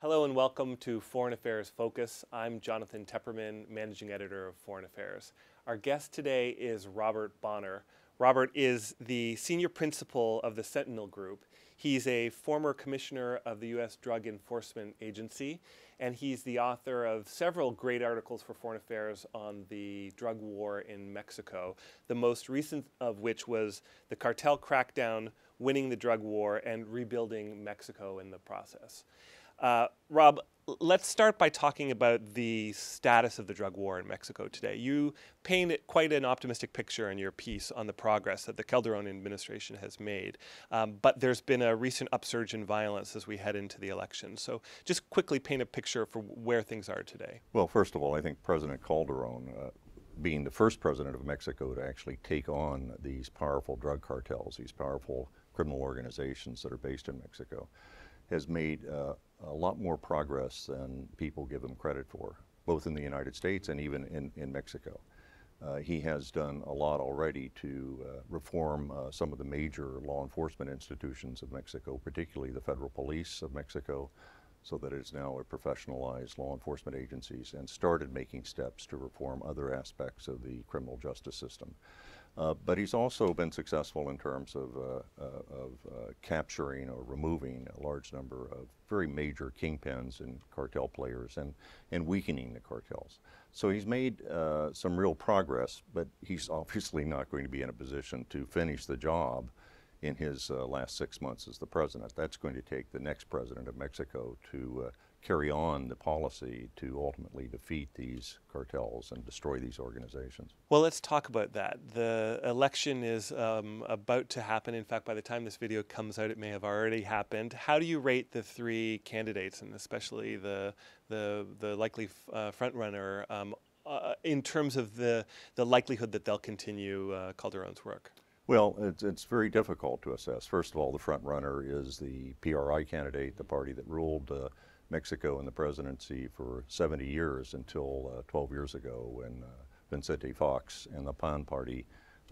Hello and welcome to Foreign Affairs Focus. I'm Jonathan Tepperman, Managing Editor of Foreign Affairs. Our guest today is Robert Bonner. Robert is the Senior Principal of the Sentinel Group. He's a former Commissioner of the U.S. Drug Enforcement Agency, and he's the author of several great articles for Foreign Affairs on the drug war in Mexico, the most recent of which was The Cartel Crackdown, Winning the Drug War, and Rebuilding Mexico in the Process. Uh, Rob, let's start by talking about the status of the drug war in Mexico today. You paint quite an optimistic picture in your piece on the progress that the Calderon administration has made, um, but there's been a recent upsurge in violence as we head into the election. So just quickly paint a picture for where things are today. Well, first of all, I think President Calderon, uh, being the first president of Mexico to actually take on these powerful drug cartels, these powerful criminal organizations that are based in Mexico, has made uh, a lot more progress than people give him credit for, both in the United States and even in, in Mexico. Uh, he has done a lot already to uh, reform uh, some of the major law enforcement institutions of Mexico, particularly the federal police of Mexico, so that it is now a professionalized law enforcement agencies and started making steps to reform other aspects of the criminal justice system. Uh, but he's also been successful in terms of, uh, uh, of uh, capturing or removing a large number of very major kingpins and cartel players and, and weakening the cartels. So he's made some real progress, but he's obviously not going to be in a position to finish the job in his last six months as the president. That's going to take the next president of Mexico to carry on the policy to ultimately defeat these cartels and destroy these organizations. Well, let's talk about that. The election is um, about to happen. In fact, by the time this video comes out, it may have already happened. How do you rate the three candidates, and especially the the the likely uh, frontrunner, um, uh, in terms of the the likelihood that they'll continue uh, Calderon's work? Well, it's, it's very difficult to assess. First of all, the front runner is the PRI candidate, the party that ruled uh, Mexico in the presidency for 70 years until uh, 12 years ago when uh, Vicente Fox and the PAN party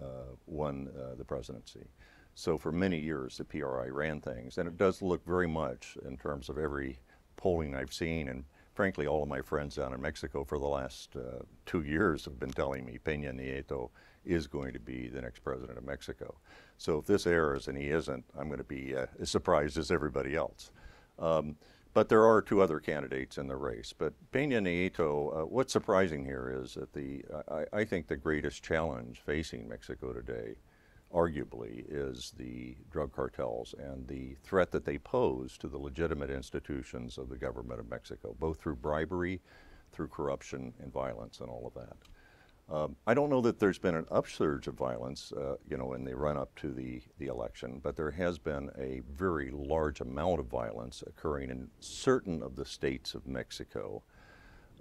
uh, won uh, the presidency. So for many years, the PRI ran things, and it does look very much in terms of every polling I've seen, and frankly, all of my friends down in Mexico for the last uh, two years have been telling me Peña Nieto is going to be the next president of Mexico. So if this errs and he isn't, I'm going to be uh, as surprised as everybody else. Um, but there are two other candidates in the race. But Peña Nieto, uh, what's surprising here is that the, I, I, think the greatest challenge facing Mexico today, arguably, is the drug cartels and the threat that they pose to the legitimate institutions of the government of Mexico, both through bribery, through corruption and violence and all of that. Um, I don't know that there's been an upsurge of violence, uh, you know, in the run-up to the, the election, but there has been a very large amount of violence occurring in certain of the states of Mexico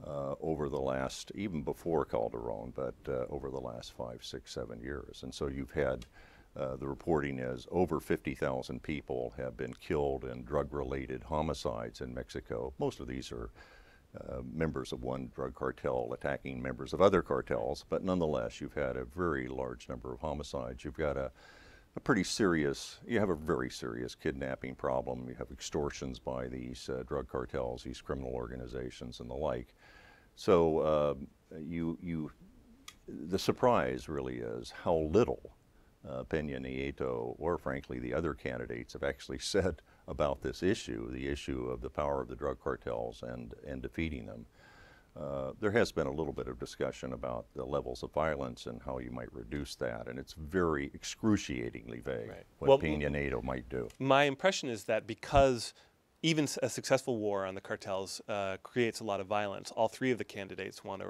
uh, over the last, even before Calderon, but uh, over the last five, six, seven years. And so you've had, uh, the reporting is over 50,000 people have been killed in drug-related homicides in Mexico. Most of these are uh, members of one drug cartel attacking members of other cartels, but nonetheless, you've had a very large number of homicides. You've got a, a pretty serious, you have a very serious kidnapping problem. You have extortions by these uh, drug cartels, these criminal organizations, and the like. So uh, you, you, the surprise really is how little uh, Peña Nieto, or frankly the other candidates, have actually said about this issue, the issue of the power of the drug cartels and, and defeating them. Uh, there has been a little bit of discussion about the levels of violence and how you might reduce that, and it's very excruciatingly vague right. what well, Peña Nieto might do. My impression is that because even a successful war on the cartels uh, creates a lot of violence. All three of the candidates want to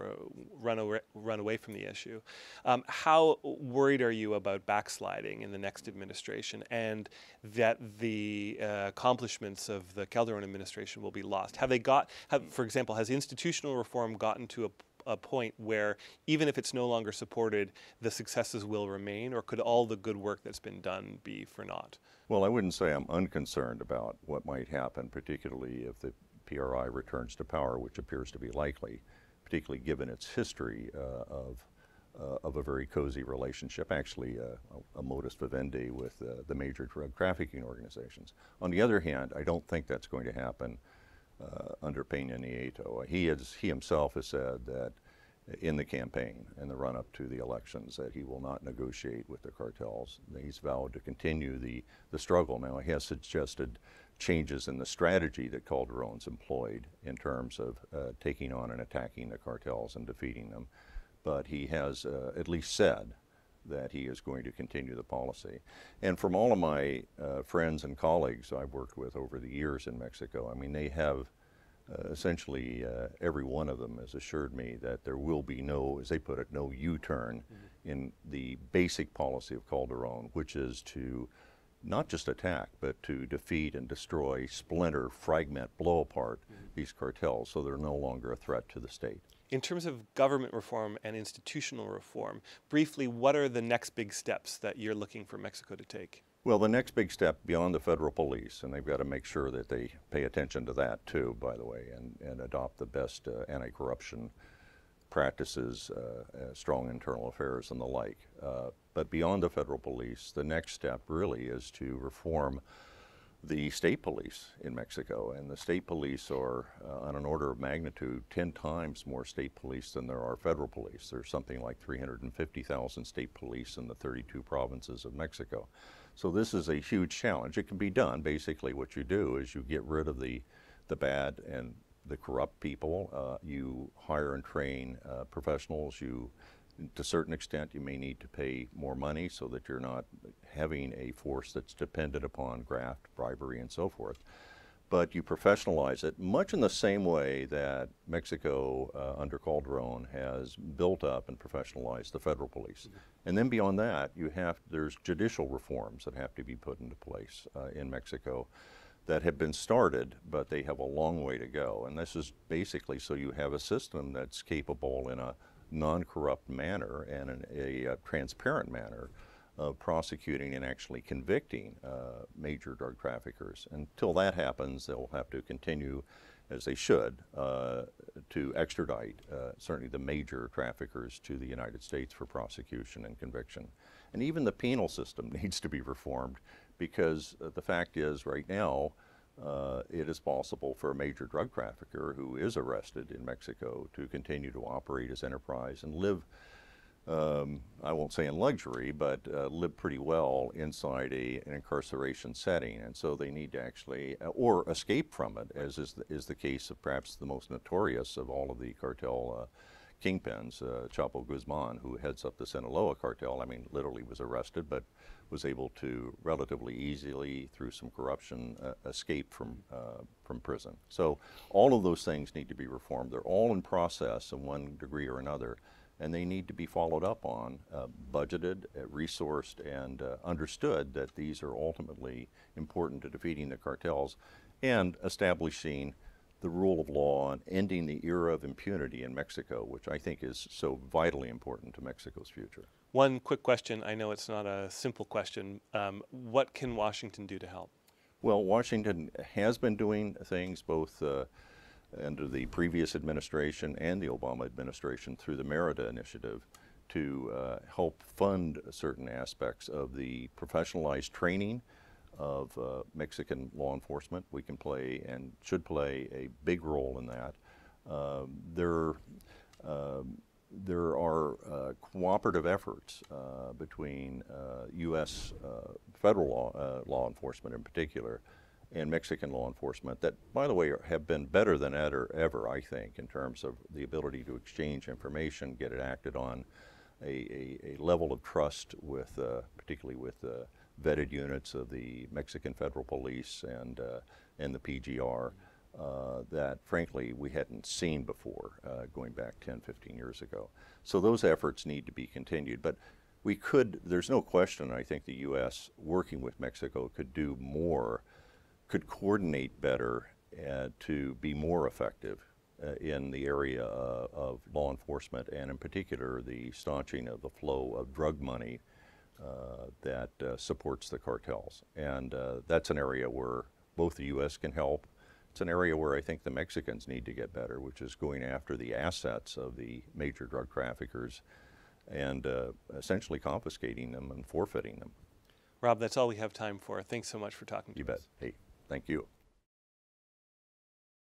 run, away, run away from the issue. Um, how worried are you about backsliding in the next administration and that the uh, accomplishments of the Calderon administration will be lost? Have they got, have, for example, has institutional reform gotten to a a point where even if it's no longer supported, the successes will remain, or could all the good work that's been done be for naught? Well, I wouldn't say I'm unconcerned about what might happen, particularly if the PRI returns to power, which appears to be likely, particularly given its history uh, of uh, of a very cozy relationship, actually uh, a, a, modus vivendi with uh, the major drug trafficking organizations. On the other hand, I don't think that's going to happen under Peña Nieto. He, has, he himself has said that in the campaign, in the run up to the elections, that he will not negotiate with the cartels. He's vowed to continue the, the struggle. Now, he has suggested changes in the strategy that Calderon's employed in terms of uh, taking on and attacking the cartels and defeating them. But he has uh, at least said that he is going to continue the policy. And from all of my uh, friends and colleagues I've worked with over the years in Mexico, I mean, they have uh, essentially uh, every one of them has assured me that there will be no, as they put it, no U-turn mm -hmm. in the basic policy of Calderon, which is to not just attack, but to defeat and destroy, splinter, fragment, blow apart mm -hmm. these cartels so they're no longer a threat to the state. In terms of government reform and institutional reform, briefly, what are the next big steps that you're looking for Mexico to take? Well, the next big step beyond the federal police, and they've got to make sure that they pay attention to that too, by the way, and, and adopt the best uh, anti-corruption practices, uh, uh, strong internal affairs, and the like. Uh, but beyond the federal police, the next step really is to reform the state police in Mexico. And the state police are, uh, on an order of magnitude, 10 times more state police than there are federal police. There's something like 350,000 state police in the 32 provinces of Mexico. So this is a huge challenge. It can be done. Basically, what you do is you get rid of the, the bad and the corrupt people. Uh, you hire and train uh, professionals. You, to a certain extent, you may need to pay more money so that you're not having a force that's dependent upon graft, bribery, and so forth. But you professionalize it much in the same way that Mexico uh, under Calderon has built up and professionalized the federal police. Mm -hmm. And then beyond that, you have there's judicial reforms that have to be put into place uh, in Mexico that have been started, but they have a long way to go. And this is basically so you have a system that's capable in a non-corrupt manner and a, a, transparent manner of prosecuting and actually convicting uh, major drug traffickers. Until that happens, they'll have to continue, as they should, uh, to extradite uh, certainly the major traffickers to the United States for prosecution and conviction. And even the penal system needs to be reformed because uh, the fact is right now uh, it is possible for a major drug trafficker who is arrested in Mexico to continue to operate his enterprise and live, um, I won't say in luxury, but uh, live pretty well inside a, an incarceration setting. And so they need to actually, uh, or escape from it, as is the, is the case of perhaps the most notorious of all of the cartel uh, kingpins, uh, Chapo Guzman, who heads up the Sinaloa cartel, I mean, literally was arrested, but was able to relatively easily, through some corruption, uh, escape from, uh, from prison. So all of those things need to be reformed. They're all in process in one degree or another, and they need to be followed up on, uh, budgeted, uh, resourced, and uh, understood that these are ultimately important to defeating the cartels and establishing the rule of law and ending the era of impunity in Mexico, which I think is so vitally important to Mexico's future. One quick question. I know it's not a simple question. Um, what can Washington do to help? Well, Washington has been doing things both uh, under the previous administration and the Obama administration through the Merida Initiative to uh, help fund certain aspects of the professionalized training of uh, Mexican law enforcement. We can play and should play a big role in that. Um, there, um, there are uh, cooperative efforts uh, between U.S. Uh, uh, federal law, uh, law enforcement in particular and Mexican law enforcement that, by the way, have been better than ever, ever, I think, in terms of the ability to exchange information, get it acted on, a, a, a level of trust with, particularly with vetted units of the Mexican Federal Police and, uh, and the PGR uh, that frankly we hadn't seen before uh, going back 10, 15 years ago. So those efforts need to be continued. But we could, there's no question, I think the U.S. working with Mexico could do more, could coordinate better uh, to be more effective uh, in the area uh, of law enforcement and in particular the staunching of the flow of drug money that uh, supports the cartels. And uh, that's an area where both the U.S. can help. It's an area where I think the Mexicans need to get better, which is going after the assets of the major drug traffickers and essentially confiscating them and forfeiting them. Rob, that's all we have time for. Thanks so much for talking to you us. You bet. Hey, thank you.